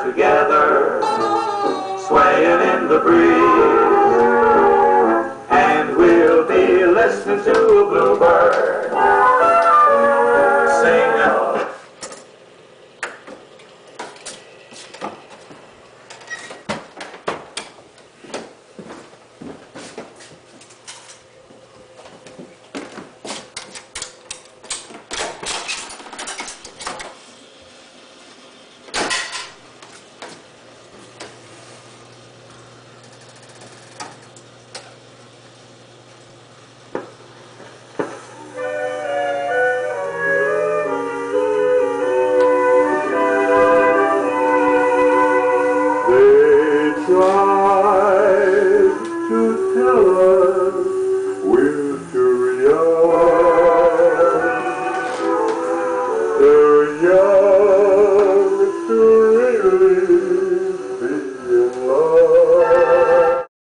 together, swaying in the breeze. And we'll be listening to a bluebird sing out.